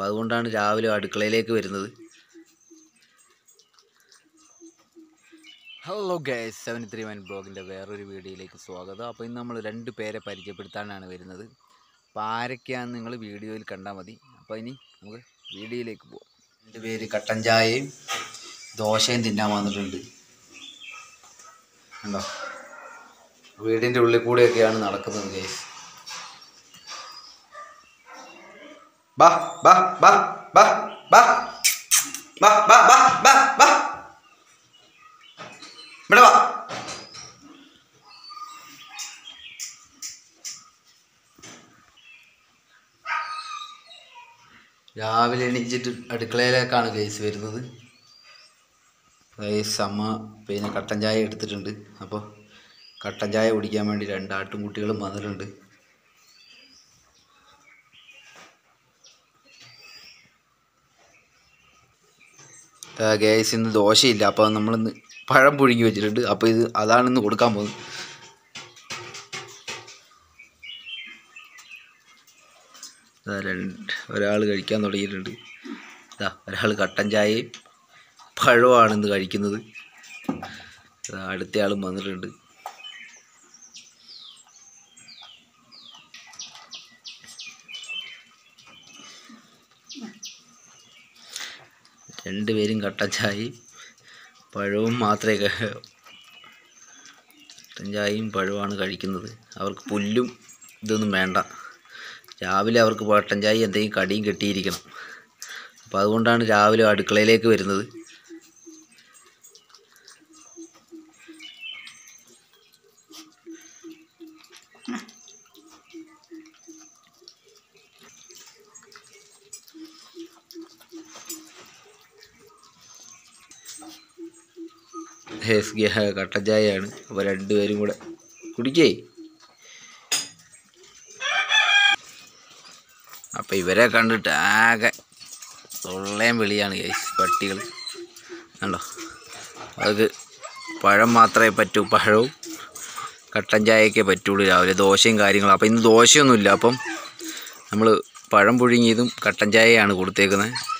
അപ്പോൾ അതുകൊണ്ടാണ് രാവിലെ അടുക്കളയിലേക്ക് വരുന്നത്. Hello guys seven three one ബ്ലോഗിന്റെ വേറൊരു വീഡിയോയിലേക്ക് സ്വാഗതം. അപ്പോൾ ഇന്ന് നമ്മൾ രണ്ട് പേരെ പരിചയപ്പെടുത്താനാണ് വരുന്നത്. അപ്പോൾ ആരൊക്കെയാണെന്ന് നിങ്ങൾ വീഡിയോയിൽ കണ്ടാൽ മതി. അപ്പോൾ ഇനി നമുക്ക് വീഡിയോയിലേക്ക് പോകാം രണ്ട് പേര് കട്ടൻ ചായയും ദോശയും തിന്നാൻ വന്നിട്ടുണ്ട്. ഉണ്ടോ വീടിന്റെ ഉള്ളിൽ കൂടെയൊക്കെയാണ് നടക്കുന്നത് ഗൈസ് ബാ ബാ ബാ ബാ ബാ ബാ ബാ ബാ ബാ ബാ ഇവിടെ രാവിലെ എണീച്ചിട്ട് അടുക്കളയിലേക്കാണ് ഗൈസ് വരുന്നത്. ഗൈസ് അമ്മ പിന്നെ കട്ടൻ ചായ എടുത്തിട്ടുണ്ട്. അപ്പോൾ കട്ടൻ ചായ കുടിക്കാൻ വേണ്ടി രണ്ട് ആട്ടുംകുട്ടികളും വന്നിട്ടുണ്ട്. ഗേസ് ഇന്ന് ദോശയില്ല. അപ്പോൾ നമ്മളിന്ന് പഴം പുഴുങ്ങി വെച്ചിട്ടുണ്ട്. അപ്പോൾ ഇത് അതാണ് ഇന്ന് കൊടുക്കാൻ പോകുന്നത്. രണ്ട് ഒരാൾ കഴിക്കാൻ തുടങ്ങിയിട്ടുണ്ട്. ഒരാൾ കട്ടൻ ചായയും പഴമാണ് ഇന്ന് കഴിക്കുന്നത്. അടുത്തയാളും അടുത്ത വന്നിട്ടുണ്ട്. രണ്ടുപേരും കട്ടച്ചായി പഴവും മാത്രമേ കട്ടഞ്ചായും പഴവുമാണ് കഴിക്കുന്നത്. അവർക്ക് പുല്ലും ഇതൊന്നും വേണ്ട. രാവിലെ അവർക്ക് കട്ടൻ ചായ എന്തെങ്കിലും കടിയും കെട്ടിയിരിക്കണം. അപ്പോൾ അതുകൊണ്ടാണ് രാവിലെ അടുക്കളയിലേക്ക് വരുന്നത്. ഹേസ് ഗ- കട്ടൻ ചായയാണ് അപ്പോൾ രണ്ടുപേരും കൂടെ കുടിക്കേ. അപ്പോൾ ഇവരെ കണ്ടിട്ട് ആകെ തൊള്ളയും വെളിയാണ് ഗൈസ് പട്ടികൾ കണ്ടോ? അത് പഴം മാത്രമേ പറ്റൂ പഴവും കട്ടൻ ചായയൊക്കെ പറ്റുള്ളൂ രാവിലെ ദോശയും കാര്യങ്ങളും. അപ്പോൾ ഇന്ന് ദോശയൊന്നുമില്ല അപ്പം നമ്മൾ പഴം പുഴുങ്ങിയതും കട്ടൻ ചായയാണ് കൊടുത്തേക്കുന്നത്.